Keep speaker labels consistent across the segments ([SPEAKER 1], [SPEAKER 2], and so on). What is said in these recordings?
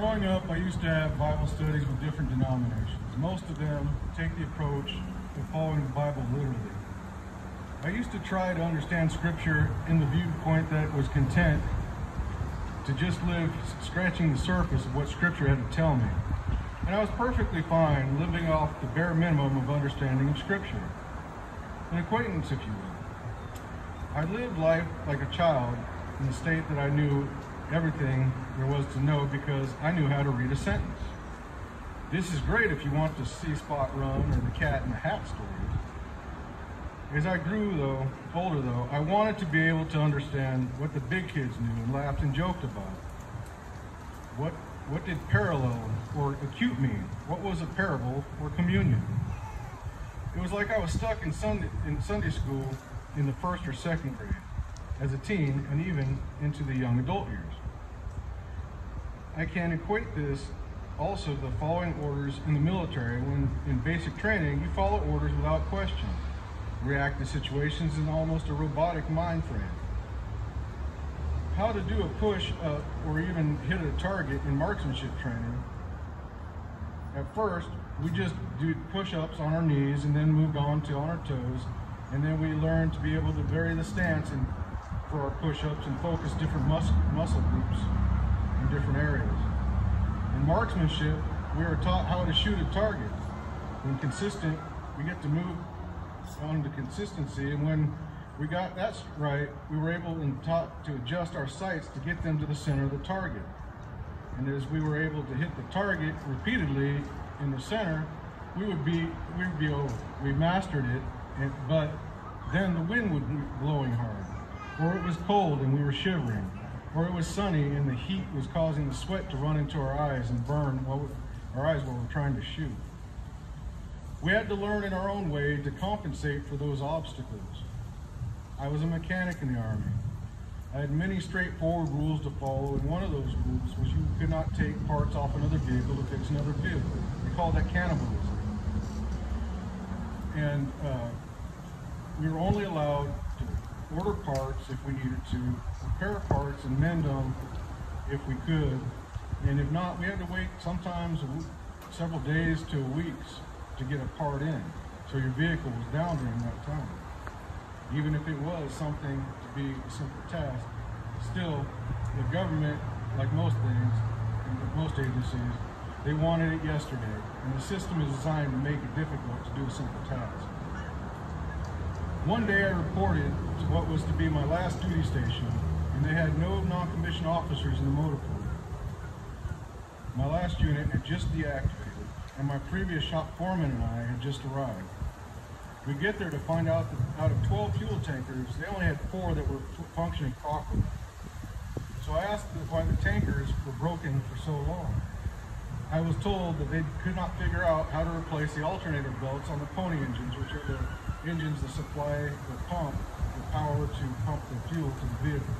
[SPEAKER 1] Growing up, I used to have Bible studies with different denominations. Most of them take the approach of following the Bible literally. I used to try to understand Scripture in the viewpoint that was content to just live scratching the surface of what Scripture had to tell me. And I was perfectly fine living off the bare minimum of understanding of Scripture. An acquaintance, if you will. I lived life like a child in the state that I knew everything there was to know because I knew how to read a sentence. This is great if you want to see Spot run or the cat in the hat stories. As I grew though, older though, I wanted to be able to understand what the big kids knew and laughed and joked about. What what did parallel or acute mean? What was a parable or communion? It was like I was stuck in Sunday in Sunday school in the first or second grade, as a teen, and even into the young adult years. I can equate this also to the following orders in the military when in basic training you follow orders without question, react to situations in almost a robotic mind frame. How to do a push up or even hit a target in marksmanship training. At first, we just do push-ups on our knees and then moved on to on our toes, and then we learned to be able to vary the stance and for our push-ups and focus different mus muscle groups in different areas. In marksmanship, we are taught how to shoot a target. When consistent, we get to move on to consistency, and when we got that right, we were able and taught to adjust our sights to get them to the center of the target. And as we were able to hit the target repeatedly in the center, we would be we would be over. We mastered it, and, but then the wind would be blowing hard, or it was cold and we were shivering, or it was sunny and the heat was causing the sweat to run into our eyes and burn we, our eyes while we're trying to shoot. We had to learn in our own way to compensate for those obstacles. I was a mechanic in the Army. I had many straightforward rules to follow, and one of those rules was you could not take parts off another vehicle to fix another vehicle. We call that cannibalism. And uh, we were only allowed order parts if we needed to, repair parts and mend them if we could, and if not, we had to wait sometimes several days to weeks to get a part in. So your vehicle was down during that time. Even if it was something to be a simple task, still, the government, like most things, most agencies, they wanted it yesterday. And the system is designed to make it difficult to do a simple task. One day I reported to what was to be my last duty station, and they had no non-commissioned officers in the motor pool. My last unit had just deactivated, and my previous shop foreman and I had just arrived. We get there to find out that out of 12 fuel tankers, they only had four that were functioning properly. So I asked why the tankers were broken for so long. I was told that they could not figure out how to replace the alternator belts on the pony engines, which are the engines that supply the pump the power to pump the fuel to the vehicles.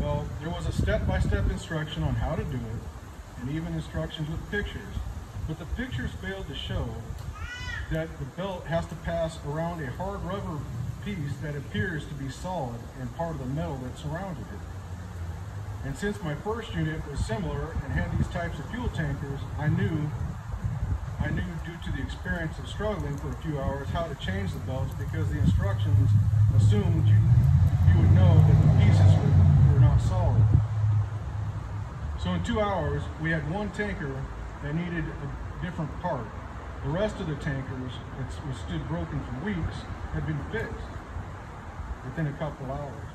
[SPEAKER 1] Well, there was a step-by-step -step instruction on how to do it, and even instructions with pictures. But the pictures failed to show that the belt has to pass around a hard rubber piece that appears to be solid and part of the metal that surrounded it. And since my first unit was similar and had these types of fuel tankers, I knew I knew due to the experience of struggling for a few hours how to change the belts because the instructions assumed you, you would know that the pieces were, were not solid. So in two hours, we had one tanker that needed a different part. The rest of the tankers that stood broken for weeks had been fixed within a couple hours.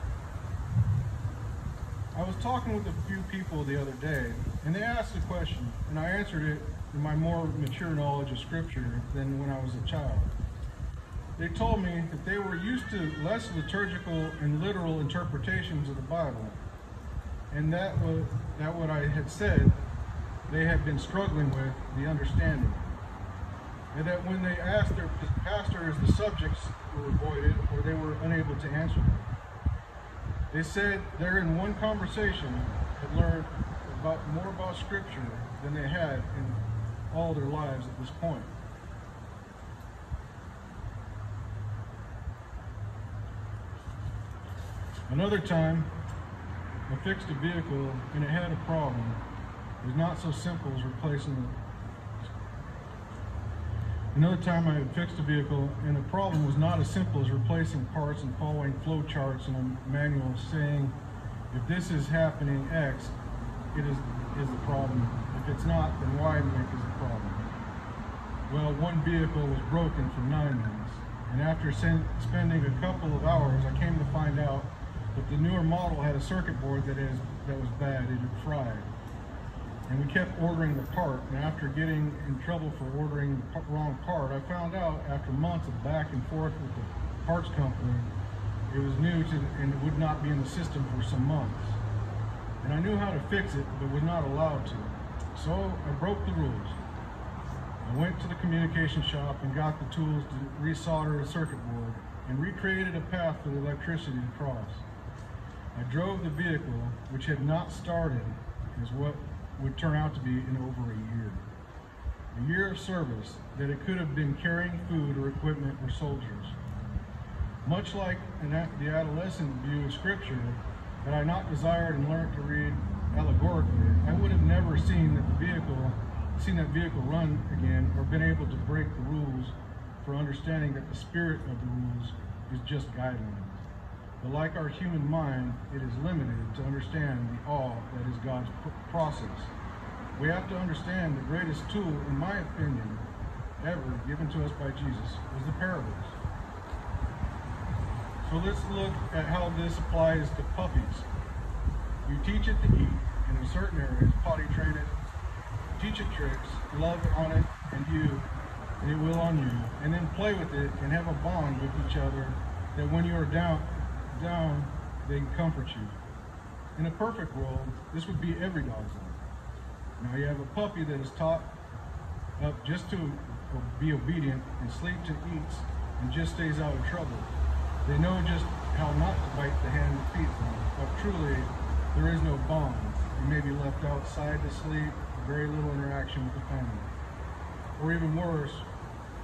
[SPEAKER 1] I was talking with a few people the other day, and they asked a question, and I answered it in my more mature knowledge of Scripture than when I was a child. They told me that they were used to less liturgical and literal interpretations of the Bible, and that was that what I had said they had been struggling with the understanding and that when they asked their pastors the subjects were avoided or they were unable to answer them. They said they're in one conversation had learned about more about Scripture than they had in all their lives at this point. Another time, I fixed a vehicle and it had a problem, It was not so simple as replacing Another time I had fixed a vehicle and the problem was not as simple as replacing parts and following flow charts and a manual saying if this is happening X, it is is the problem. If it's not, then Y is the problem. Well, one vehicle was broken for nine months, and after spending a couple of hours, I came to find out that the newer model had a circuit board that is that was bad. It had fried and we kept ordering the part. And after getting in trouble for ordering the wrong part, I found out after months of back and forth with the parts company, it was new to and it would not be in the system for some months. And I knew how to fix it, but was not allowed to. So I broke the rules. I went to the communication shop and got the tools to resolder a circuit board and recreated a path for the electricity to cross. I drove the vehicle, which had not started, is what would turn out to be in over a year. A year of service that it could have been carrying food or equipment or soldiers. Much like in the adolescent view of Scripture, had I not desired and learned to read allegorically, I would have never seen that the vehicle, seen that vehicle run again, or been able to break the rules for understanding that the spirit of the rules is just guidelines. But like our human mind, it is limited to understand the all that is God's process. We have to understand the greatest tool, in my opinion, ever given to us by Jesus was the parables. So let's look at how this applies to puppies. You teach it to eat, and in certain areas, potty train it, teach it tricks, love on it and you, and it will on you, and then play with it and have a bond with each other that when you are down down, they can comfort you. In a perfect world, this would be every dog's life. Now you have a puppy that is taught up just to be obedient and sleep to eats and just stays out of trouble. They know just how not to bite the hand that feeds them, but truly there is no bond. You may be left outside to sleep, very little interaction with the family. Or even worse,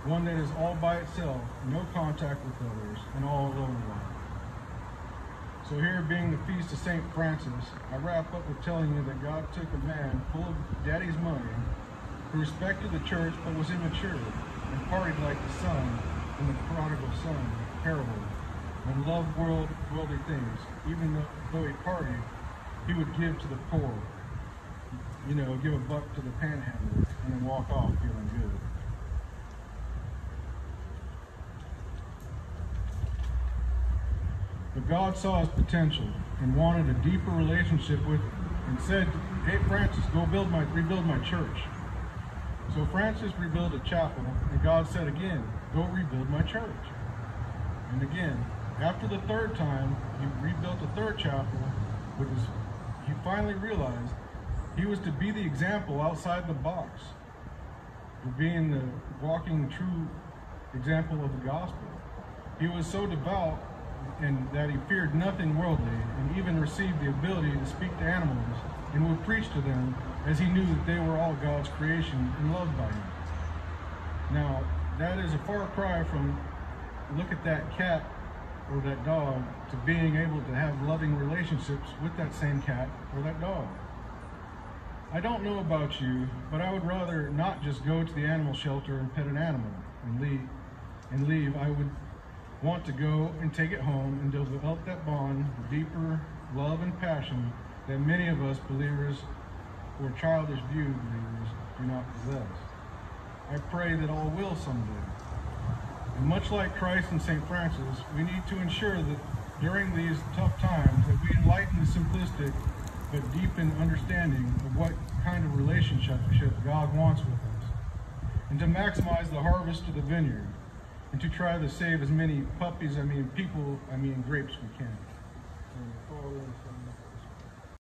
[SPEAKER 1] one that is all by itself, no contact with others, and all alone. So here being the feast of St. Francis, I wrap up with telling you that God took a man full of daddy's money who respected the church but was immature and partied like the son in the prodigal son parable and loved world, worldly things. Even though, he partied, he would give to the poor. You know, give a buck to the panhandler and then walk off feeling good. God saw his potential and wanted a deeper relationship with him and said, Hey Francis, go build my rebuild my church. So Francis rebuilt a chapel, and God said again, Go rebuild my church. And again, after the third time, he rebuilt a third chapel, which is he finally realized he was to be the example outside the box for being the walking true example of the gospel. He was so devout and that he feared nothing worldly, and even received the ability to speak to animals, and would preach to them, as he knew that they were all God's creation and loved by him. Now, that is a far cry from look at that cat or that dog to being able to have loving relationships with that same cat or that dog. I don't know about you, but I would rather not just go to the animal shelter and pet an animal and leave and leave. I would want to go and take it home and develop that bond, deeper love and passion that many of us believers or childish view believers do not possess. I pray that all will someday. And much like Christ and St. Francis, we need to ensure that during these tough times that we enlighten the simplistic but deepen understanding of what kind of relationship God wants with us, and to maximize the harvest of the vineyard and to try to save as many puppies, I mean people, I mean grapes we can.